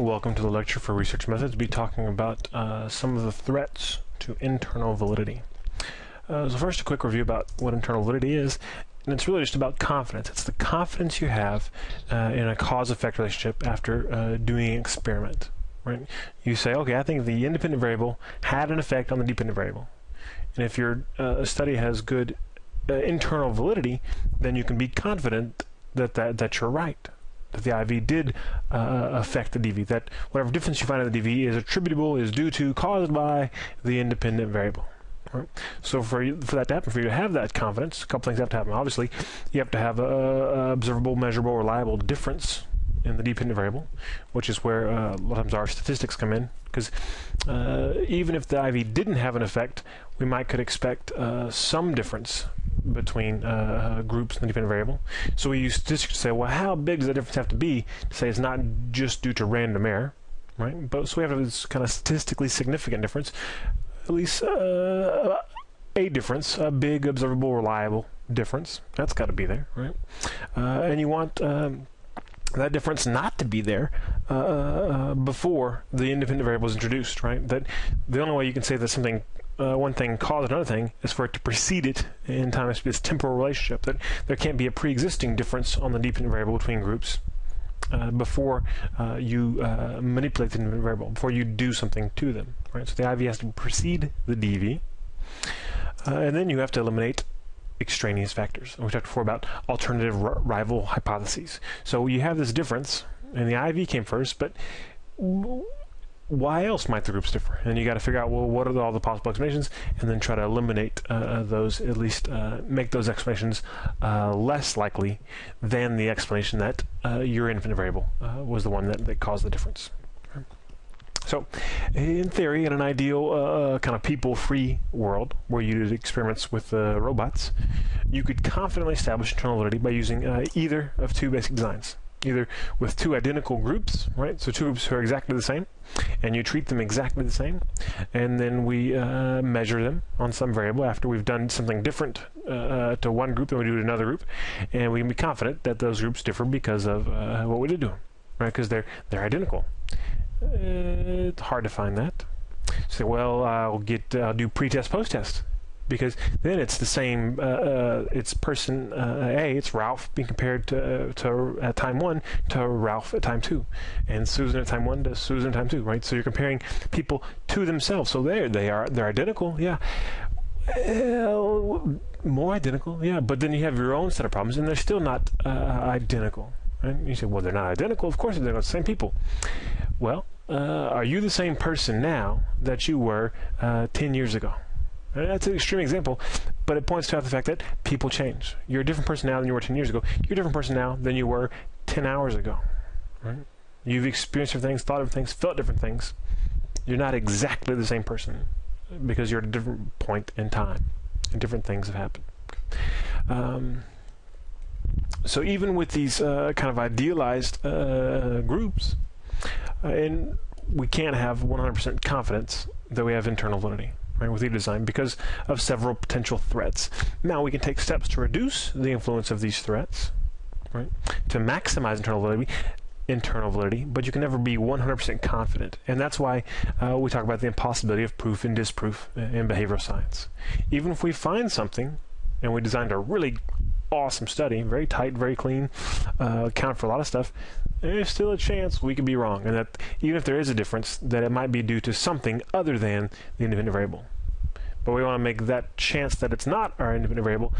welcome to the lecture for research methods. We'll be talking about uh, some of the threats to internal validity. Uh, so first, a quick review about what internal validity is, and it's really just about confidence. It's the confidence you have uh, in a cause-effect relationship after uh, doing an experiment. Right? You say, okay, I think the independent variable had an effect on the dependent variable, and if your uh, study has good uh, internal validity, then you can be confident that that, that you're right that the IV did uh, affect the DV, that whatever difference you find in the DV is attributable, is due to, caused by the independent variable. Right? So for you, for that to happen, for you to have that confidence, a couple things have to happen. Obviously, you have to have a, a observable, measurable, reliable difference in the dependent variable, which is where uh, a lot of times our statistics come in. Because uh, even if the IV didn't have an effect, we might could expect uh, some difference between uh, groups in the dependent variable. So we use statistics to say, well, how big does that difference have to be to say it's not just due to random error, right? But so we have this kind of statistically significant difference, at least uh, a difference, a big, observable, reliable difference. That's got to be there, right? Uh, and you want um, that difference not to be there uh, uh, before the independent variable is introduced, right? That the only way you can say that something uh, one thing caused another thing is for it to precede it in time. It's this temporal relationship that there can't be a pre-existing difference on the dependent variable between groups uh, before uh, you uh, manipulate the independent variable, before you do something to them. Right. So the IV has to precede the DV, uh, and then you have to eliminate extraneous factors. And We talked before about alternative rival hypotheses. So you have this difference, and the IV came first, but why else might the groups differ? And you got to figure out well, what are all the possible explanations, and then try to eliminate uh, uh, those, at least uh, make those explanations uh, less likely than the explanation that uh, your infinite variable uh, was the one that, that caused the difference. So, in theory, in an ideal kind of people-free world where you did experiments with robots, you could confidently establish internal validity by using either of two basic designs either with two identical groups, right? So two groups who are exactly the same, and you treat them exactly the same, and then we uh, measure them on some variable after we've done something different uh, to one group than we do to another group, and we can be confident that those groups differ because of uh, what we did to them, right? Because they're they're identical. It's hard to find that. So well, I'll get I'll do pre-test, post-test because then it's the same. Uh, uh, it's person uh, A, it's Ralph being compared to to at time one to Ralph at time two, and Susan at time one to Susan at time two, right? So you're comparing people to themselves. So there they are. They're identical, yeah. Uh, more identical, yeah. But then you have your own set of problems, and they're still not uh, identical. You say, well, they're not identical. Of course, they're not the same people. Well, uh, are you the same person now that you were ten years ago? That's an extreme example, but it points to the fact that people change. You're a different person now than you were 10 years ago. You're a different person now than you were 10 hours ago. Right? You've experienced different things, thought of things, felt different things. You're not exactly the same person because you're at a different point in time and different things have happened. Um, so even with these uh, kind of idealized uh, groups, uh, and we can't have 100% confidence that we have internal validity right, with the design because of several potential threats. Now we can take steps to reduce the influence of these threats, right, to maximize internal validity, internal validity, but you can never be 100% confident. And that's why uh, we talk about the impossibility of proof and disproof in behavioral science. Even if we find something and we designed a really awesome study, very tight, very clean, uh, account for a lot of stuff, there's still a chance we could be wrong, and that even if there is a difference, that it might be due to something other than the independent variable. But we want to make that chance that it's not our independent variable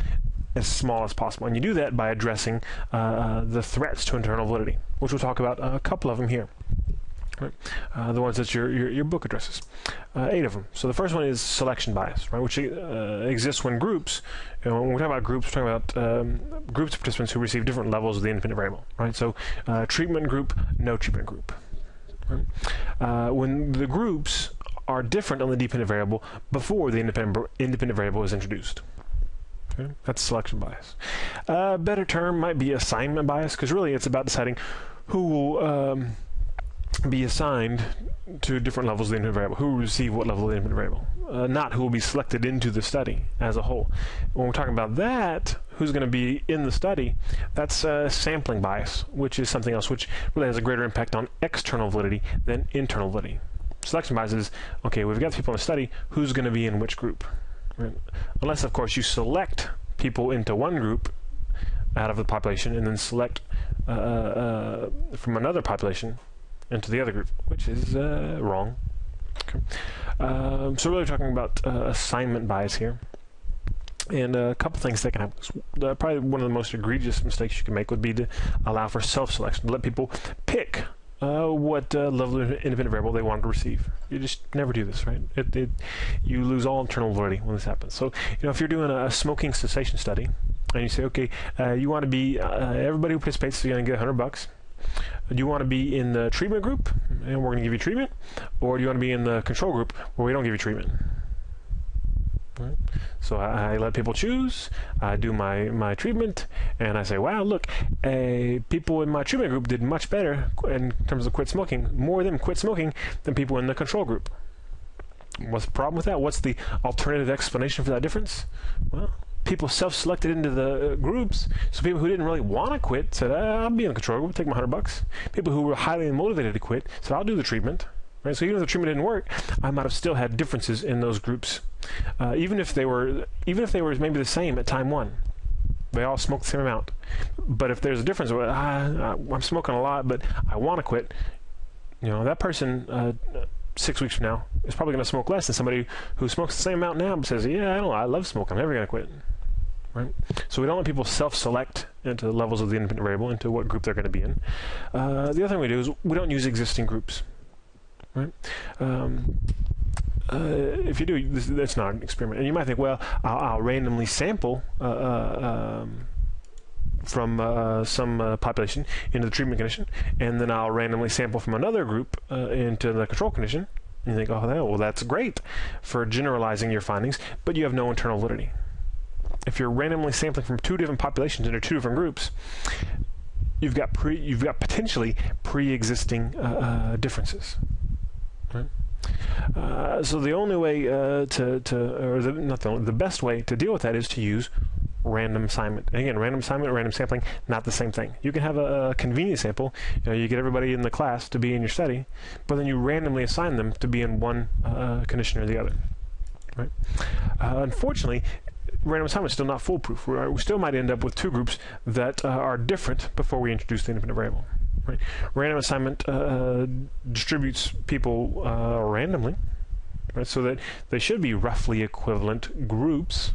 as small as possible, and you do that by addressing uh, uh the threats to internal validity, which we'll talk about a couple of them here. Right. Uh, the ones that your, your, your book addresses. Uh, eight of them. So the first one is selection bias, right, which uh, exists when groups, you know, when we talk about groups, we're talking about um, groups of participants who receive different levels of the independent variable, right? So uh, treatment group, no treatment group. Right? Uh, when the groups are different on the dependent variable before the independent, independent variable is introduced. Okay? That's selection bias. A uh, better term might be assignment bias, because really it's about deciding who will... Um, be assigned to different levels of the independent variable. Who will receive what level of the independent variable? Uh, not who will be selected into the study as a whole. When we're talking about that, who's going to be in the study, that's uh, sampling bias, which is something else which really has a greater impact on external validity than internal validity. Selection bias is, okay, we've got people in the study, who's going to be in which group? Right? Unless, of course, you select people into one group out of the population and then select uh, uh, from another population into the other group, which is uh, wrong. Um, so really talking about uh, assignment bias here. And a couple things that can happen. Uh, probably one of the most egregious mistakes you can make would be to allow for self-selection, to let people pick uh, what uh, level of independent variable they want to receive. You just never do this, right? It, it, you lose all internal validity when this happens. So, you know, if you're doing a smoking cessation study, and you say, okay, uh, you want to be uh, everybody who participates is going to get 100 bucks. Do you want to be in the treatment group, and we're going to give you treatment, or do you want to be in the control group where we don't give you treatment? So I, let people choose. I do my, my treatment, and I say, "Wow, look, people in my treatment group did much better in terms of quit smoking. More of them quit smoking than people in the control group." What's the problem with that? What's the alternative explanation for that difference? Well, people self-selected into the uh, groups. So people who didn't really want to quit said, uh, "I'll be in the control group, take my hundred bucks." People who were highly motivated to quit said, "I'll do the treatment." Right. So even if the treatment didn't work, I might have still had differences in those groups, uh, even if they were even if they were maybe the same at time one. They all smoked the same amount, but if there's a difference, well, I, I'm smoking a lot, but I want to quit. You know, that person uh, six weeks from now is probably going to smoke less than somebody who smokes the same amount now but says, "Yeah, I don't. I love smoking. I'm never going to quit." Right? So we don't let people self-select into the levels of the independent variable into what group they're going to be in. Uh, the other thing we do is we don't use existing groups, right? Um, uh, if you do, this, that's not an experiment. And you might think, well, I'll, I'll randomly sample uh, uh um, from uh, some uh, population into the treatment condition, and then I'll randomly sample from another group into the control condition. And you think, oh, well, that's great for generalizing your findings, but you have no internal validity if you're randomly sampling from two different populations into two different groups, you've got pre you've got potentially pre-existing uh, uh, differences. Right? Uh, so the only way uh, to to or the, not the only, the best way to deal with that is to use random assignment. And again, random assignment, random sampling, not the same thing. You can have a, a convenient sample. You know, you get everybody in the class to be in your study, but then you randomly assign them to be in one uh, condition or the other. Right? Uh, unfortunately, random assignment is still not foolproof. We still might end up with two groups that uh, are different before we introduce the independent variable. Right? Random assignment uh, distributes people uh, randomly, right? so that they should be roughly equivalent groups,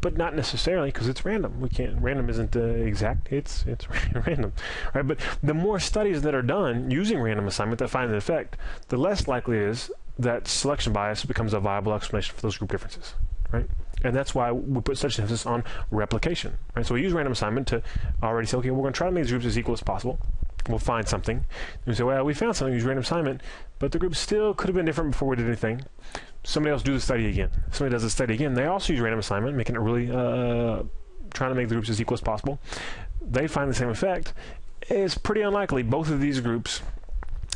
but not necessarily because it's random. We can't. Random isn't uh, exact. It's it's random, right? But the more studies that are done using random assignment that find an effect, the less likely it is that selection bias becomes a viable explanation for those group differences, right? And that's why we put such emphasis on replication. Right? So we use random assignment to already say, okay, we're going to try to make these groups as equal as possible. We'll find something. And we say, well, we found something, use random assignment, but the group still could have been different before we did anything. Somebody else do the study again. Somebody does the study again. They also use random assignment, making it really, uh, trying to make the groups as equal as possible. They find the same effect. It's pretty unlikely both of these groups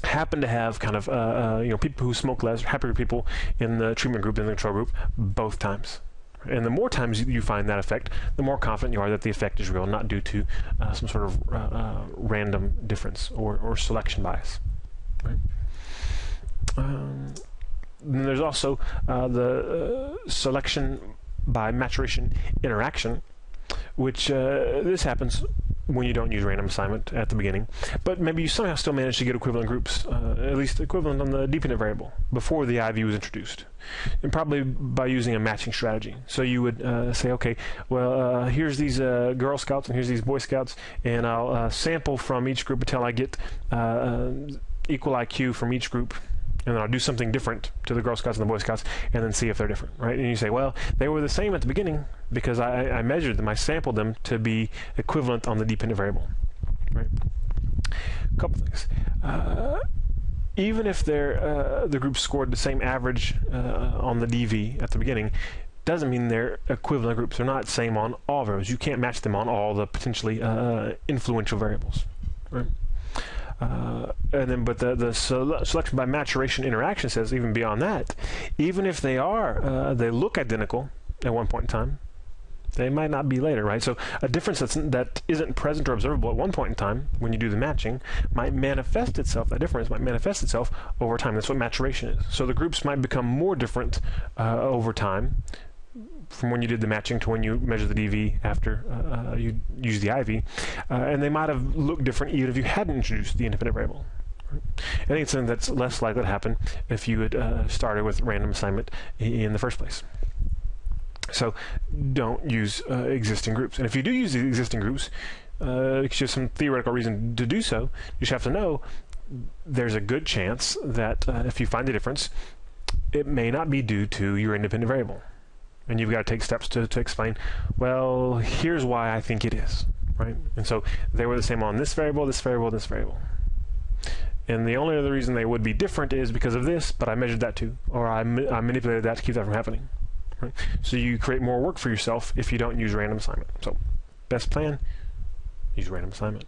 happen to have kind of uh, uh, you know people who smoke less, happier people in the treatment group than the control group both times. And the more times you find that effect, the more confident you are that the effect is real, not due to uh, some sort of uh, uh, random difference or, or selection bias. Right? Um, then there's also uh, the uh, selection by maturation interaction, which this happens when you don't use random assignment at the beginning. But maybe you somehow still manage to get equivalent groups, uh, at least equivalent on the dependent variable, before the IV was introduced. And probably by using a matching strategy. So you would uh, say, okay, well, uh, here's these uh, Girl Scouts and here's these Boy Scouts, and I'll uh, sample from each group until I get uh, equal IQ from each group and then I'll do something different to the Girl Scouts and the Boy Scouts, and then see if they're different, right? And you say, well, they were the same at the beginning because I, I measured them, I sampled them to be equivalent on the dependent variable, right? A couple things. Uh, even if they're, uh, the group scored the same average uh, on the DV at the beginning, doesn't mean they're equivalent groups. They're not same on all variables. You can't match them on all the potentially uh, influential variables, right? Uh, and then but the the sele- selection by maturation interaction says even beyond that, even if they are uh, they look identical at one point in time, they might not be later, right? So a difference that's, that isn't present or observable at one point in time when you do the matching might manifest itself. That difference might manifest itself over time. That's what maturation is. So the groups might become more different uh, over time from when you did the matching to when you measure the DV after uh, uh you use the IV, uh, and they might have looked different even if you hadn't introduced the independent variable. I think it's something that's less likely to happen if you had uh, started with random assignment in the first place. So don't use uh, existing groups. And if you do use the existing groups, uh, because you some theoretical reason to do so, you just have to know there's a good chance that if you find the difference, it may not be due to your independent variable. And you've got to take steps to, to explain, well, here's why I think it is, right? And so they were the same on this variable, this variable, this variable. And the only other reason they would be different is because of this, but I measured that too, or I, I manipulated that to keep that from happening. Right? So you create more work for yourself if you don't use random assignment. So best plan, use random assignment.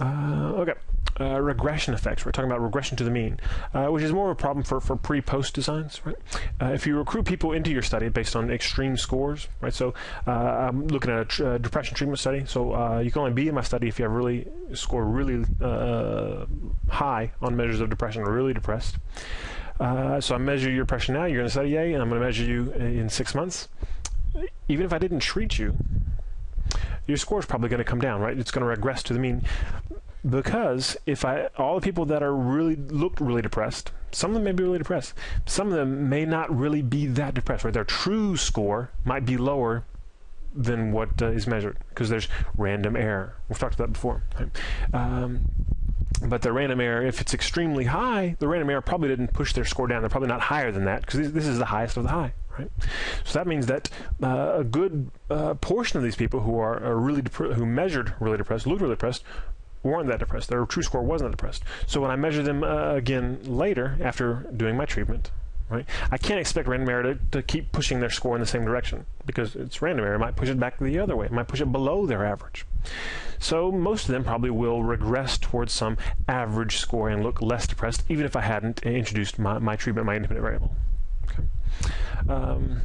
Uh, okay. Uh, regression effects. We're talking about regression to the mean, uh, which is more of a problem for, for pre-post designs. Right? Uh, if you recruit people into your study based on extreme scores, right? So uh, I'm looking at a tr uh, depression treatment study. So you can only be in my study if you have really score really high on measures of depression or really depressed. So I measure your depression now. You're in a study A, and I'm going to measure you in six months. Even if I didn't treat you, your score is probably going to come down, right? It's going to regress to the mean because if I all the people that are really looked really depressed, some of them may be really depressed. Some of them may not really be that depressed. Right? Their true score might be lower than what uh, is measured because there's random error. We've talked about that before. Um, but the random error, if it's extremely high, the random error probably didn't push their score down. They're probably not higher than that because this is the highest of the high, right? So that means that uh, a good uh, portion of these people who are, are really who measured really depressed, looked really depressed, weren't that depressed. Their true score wasn't that depressed. So when I measure them uh, again later after doing my treatment, right, I can't expect random error to, to keep pushing their score in the same direction because it's random error. It might push it back the other way. It might push it below their average. So most of them probably will regress towards some average score and look less depressed, even if I hadn't introduced my, my treatment, my independent variable. Okay. Um,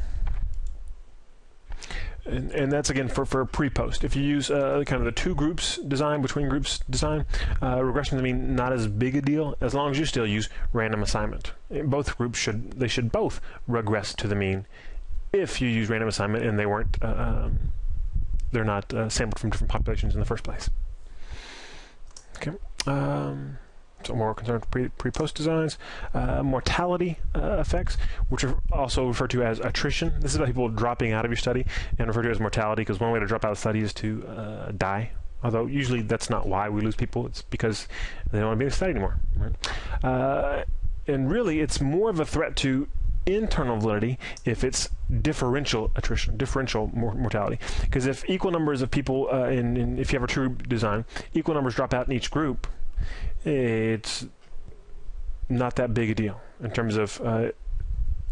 and, and, that's again for, for pre-post. If you use uh, kind of the two groups design, between groups design, uh, regression to mean not as big a deal as long as you still use random assignment. Both groups should they should both regress to the mean if you use random assignment and they weren't uh, um, they're not uh, sampled from different populations in the first place. Okay. Um, more concerned with pre, post designs, uh, mortality uh, effects, which are also referred to as attrition. This is about people dropping out of your study and referred to as mortality because one way to drop out of study is to uh, die. Although usually that's not why we lose people; it's because they don't want to be in the study anymore. Right? Uh, and really, it's more of a threat to internal validity if it's differential attrition, differential mor mortality. Because if equal numbers of people, uh, in, in, if you have a true design, equal numbers drop out in each group, it's not that big a deal in terms of uh,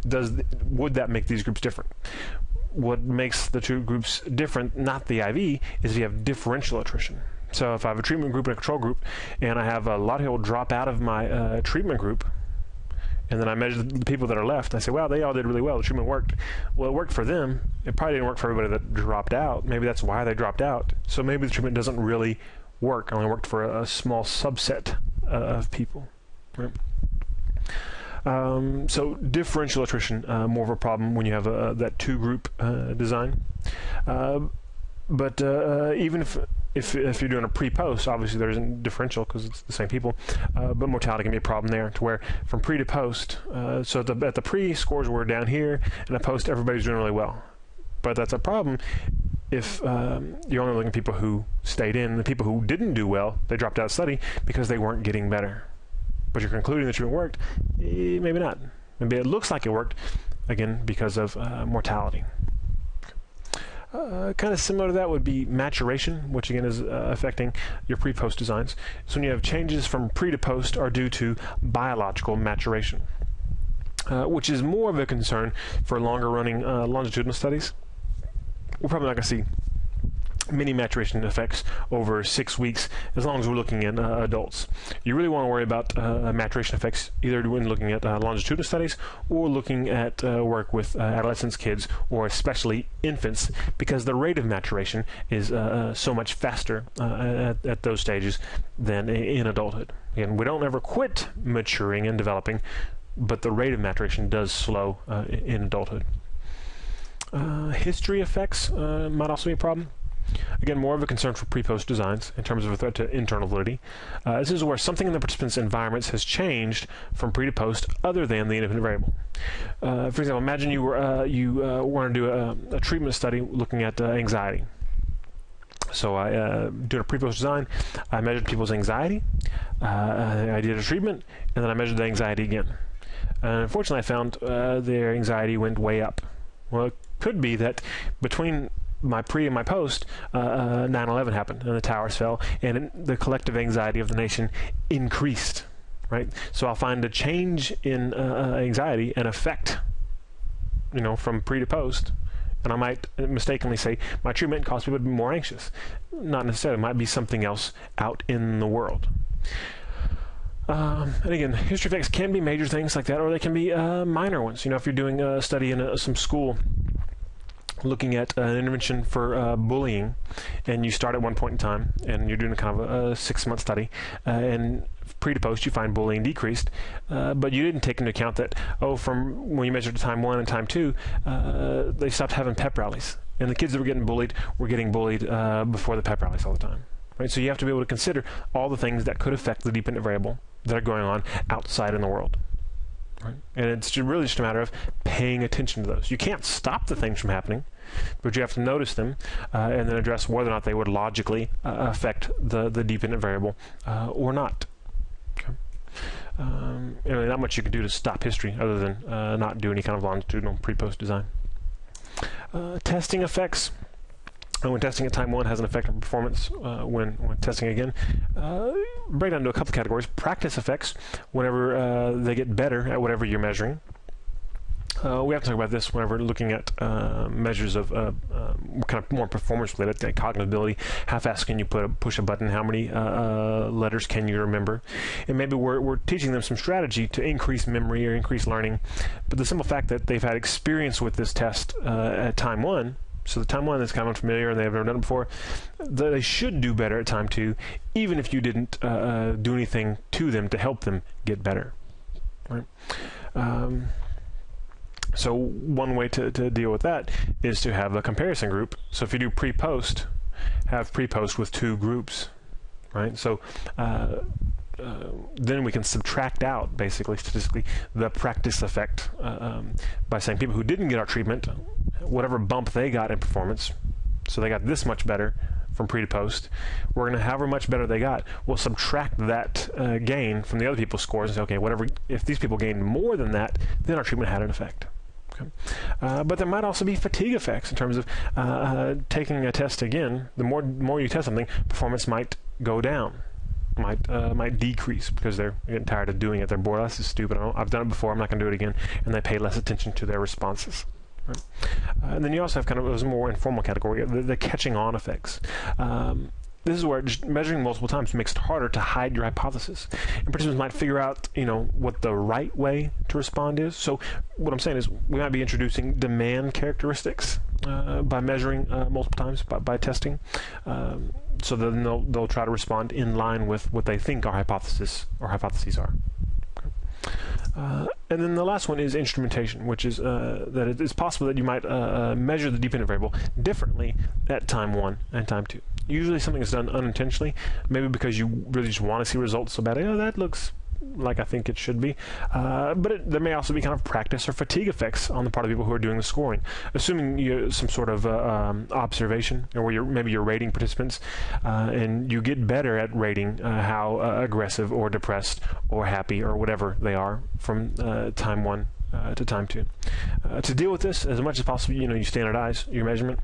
does would that make these groups different? What makes the two groups different, not the IV, is you have differential attrition. So if I have a treatment group and a control group, and I have a lot of people drop out of my uh, treatment group, and then I measure the people that are left. I say, wow, they all did really well. The treatment worked. Well, it worked for them. It probably didn't work for everybody that dropped out. Maybe that's why they dropped out. So maybe the treatment doesn't really work. It only worked for a, a small subset uh, of people. Right? Um, so differential attrition uh, more of a problem when you have a, that two group uh, design. Uh, but uh, even if if, if you're doing a pre-post, obviously there isn't differential because it's the same people, uh, but mortality can be a problem there. To where from pre to post, uh, so at the, at the pre scores were down here, and at post everybody's doing really well, but that's a problem if um, you're only looking at people who stayed in. The people who didn't do well, they dropped out of study because they weren't getting better. But you're concluding that treatment worked, eh, maybe not. Maybe it looks like it worked, again because of uh, mortality. Uh, kind of similar to that would be maturation, which again is uh, affecting your pre-post designs. So when you have changes from pre to post are due to biological maturation, uh, which is more of a concern for longer running uh, longitudinal studies. We're probably not going to see many maturation effects over six weeks as long as we're looking at uh, adults. You really want to worry about uh, maturation effects either when looking at uh, longitudinal studies or looking at uh, work with uh, adolescents, kids, or especially infants because the rate of maturation is uh, so much faster at, at, those stages than in adulthood. Again, we don't ever quit maturing and developing, but the rate of maturation does slow in adulthood. History effects might also be a problem. Again, more of a concern for pre-post designs in terms of a threat to internal validity. Uh, this is where something in the participant's environments has changed from pre to post other than the independent variable. Uh, for example, imagine you, were, uh, you uh, want to do a, a, treatment study looking at uh, anxiety. So I uh, did a pre-post design. I measured people's anxiety. I did a treatment, and then I measured the anxiety again. Unfortunately, I found their anxiety went way up. Well, could be that between my pre and my post, uh, uh, 9/11 happened and the towers fell, and the collective anxiety of the nation increased. Right, so I'll find a change in uh, anxiety and effect, you know, from pre to post, and I might mistakenly say my treatment caused people to be more anxious. Not necessarily, it might be something else out in the world. Um, and again, history effects can be major things like that, or they can be uh, minor ones. You know, if you're doing a study in a, some school looking at an intervention for uh, bullying, and you start at one point in time, and you're doing a kind of a, a six-month study, uh, and pre to post you find bullying decreased, uh, but you didn't take into account that oh, from when you measured time one and time two, uh, they stopped having pep rallies, and the kids that were getting bullied were getting bullied uh, before the pep rallies all the time. Right, so you have to be able to consider all the things that could affect the dependent variable that are going on outside in the world. Right? And it's really just a matter of paying attention to those. You can't stop the things from happening, but you have to notice them uh, and then address whether or not they would logically uh, affect the, the dependent variable uh, or not. Okay. Um, not much you can do to stop history other than uh, not do any kind of longitudinal pre-post design. Uh, testing effects. When testing at time one has an effect on performance uh, when, when testing again. Uh, break down into a couple categories. Practice effects, whenever uh, they get better at whatever you're measuring. Uh, we have to talk about this whenever looking at uh, measures of uh, kind of more performance related, like cognitive ability. How fast can you put a, push a button? How many letters can you remember? And maybe we're, we're teaching them some strategy to increase memory or increase learning. But the simple fact that they've had experience with this test at time one so the timeline is kind of unfamiliar and they've never done it before. They should do better at time two, even if you didn't uh, uh, do anything to them to help them get better. Right. Um, so one way to, to deal with that is to have a comparison group. So if you do pre-post, have pre-post with two groups, right? So uh, uh, then we can subtract out, basically, statistically, the practice effect uh, um, by saying people who didn't get our treatment whatever bump they got in performance, so they got this much better from pre to post, we're going to however much better they got, we'll subtract that uh, gain from the other people's scores and say, okay, whatever, if these people gained more than that, then our treatment had an effect. Okay. Uh, but there might also be fatigue effects in terms of uh, uh taking a test again. The more more you test something, performance might go down, might uh, might decrease because they're getting tired of doing it. They're bored. This is stupid. I've done it before. I'm not going to do it again, and they pay less attention to their responses. Right? Uh, and then you also have kind of a more informal category, the, the catching on effects. Um, this is where measuring multiple times makes it harder to hide your hypothesis. And participants might figure out, you know, what the right way to respond is. So what I'm saying is we might be introducing demand characteristics uh, by measuring uh, multiple times by, by testing. Um, so then they'll, they'll try to respond in line with what they think our hypothesis or hypotheses are. Uh, and then the last one is instrumentation, which is uh, that it is possible that you might uh, uh, measure the dependent variable differently at time one and time two. Usually something is done unintentionally, maybe because you really just want to see results so bad. Oh, that looks like I think it should be. Uh, but it, there may also be kind of practice or fatigue effects on the part of people who are doing the scoring. Assuming you some sort of uh, um, observation, or where you're, maybe you're rating participants, uh, and you get better at rating uh, how uh, aggressive or depressed or happy or whatever they are from uh, time one uh, to time two. Uh, to deal with this as much as possible, you know, you standardize your measurement,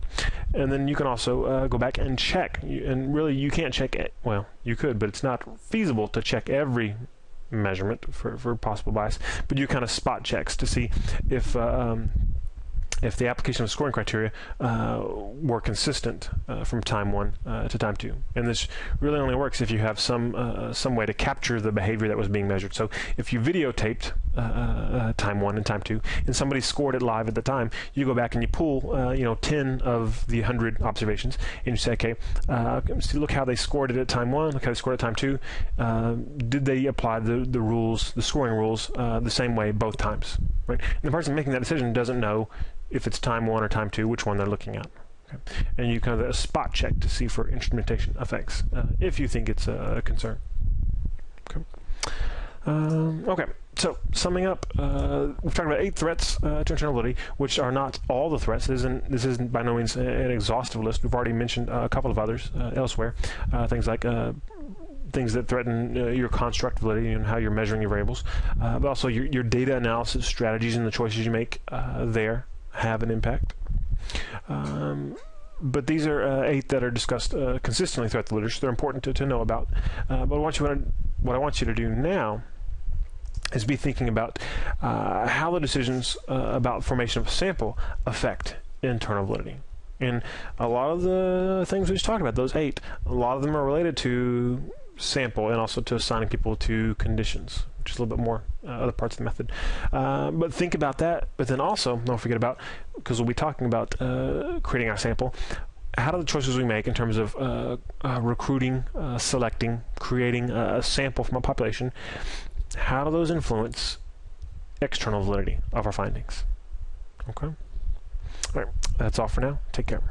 and then you can also uh, go back and check. You, and really, you can't check it. Well, you could, but it's not feasible to check every measurement for, for possible bias, but you kind of spot checks to see if uh, um, if the application of scoring criteria uh, were consistent uh, from time one uh, to time two. And this really only works if you have some uh, some way to capture the behavior that was being measured. So if you videotaped uh, time one and time two, and somebody scored it live at the time, you go back and you pull you know 10 of the 100 observations, and you say, okay, see, look how they scored it at time one, look how they scored it at time two. did they apply the, the rules, the scoring rules, the same way both times? Right? And the person making that decision doesn't know if it's time one or time two, which one they're looking at. Okay. And you kind of a spot check to see for instrumentation effects uh, if you think it's a concern. Okay. Um, okay. So summing up, uh, we've talked about eight threats uh, to internal which are not all the threats. This isn't, this isn't by no means an exhaustive list. We've already mentioned uh, a couple of others uh, elsewhere. Uh, things like things that threaten uh, your construct validity and how you're measuring your variables, uh, but also your, your data analysis strategies and the choices you make uh, there have an impact. Um, but these are uh, eight that are discussed uh, consistently throughout the literature. They're important to, to know about. Uh, but what, to, what I want you to do now is be thinking about how the decisions about formation of a sample affect internal validity. And a lot of the things we just talked about, those eight, a lot of them are related to sample and also to assigning people to conditions, is a little bit more uh, other parts of the method. Uh, but think about that. But then also, don't forget about, because we'll be talking about uh, creating our sample, how do the choices we make in terms of uh, uh, recruiting, uh, selecting, creating a sample from a population, how do those influence external validity of our findings? Okay? All right, that's all for now. Take care.